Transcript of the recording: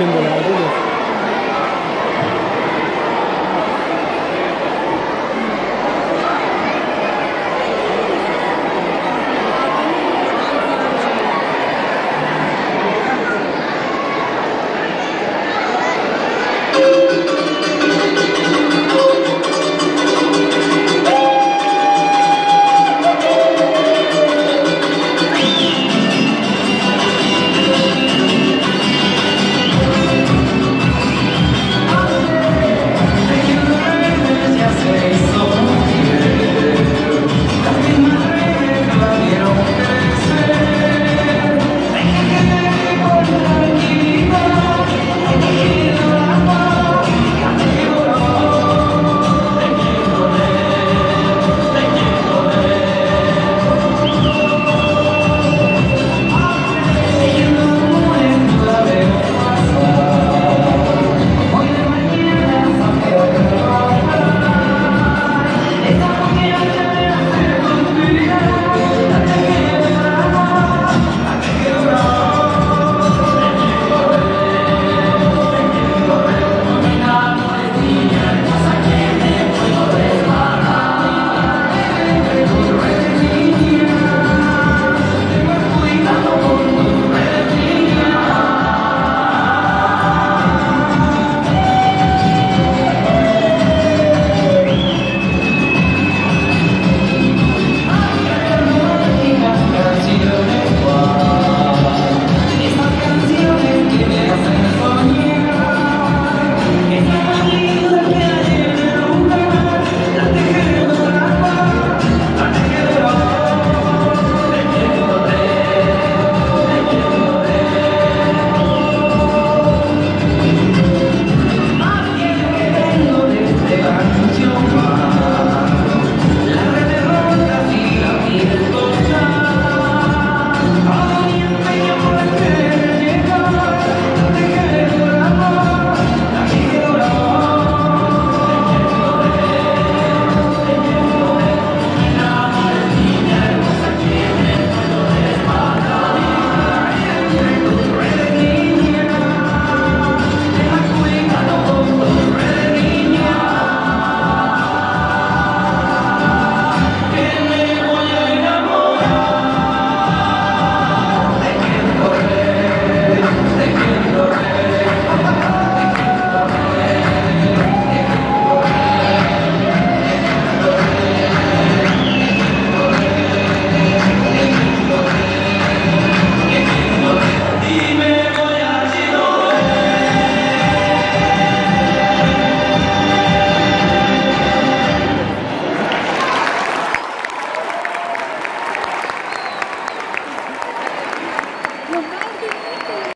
听不来这个 your mind.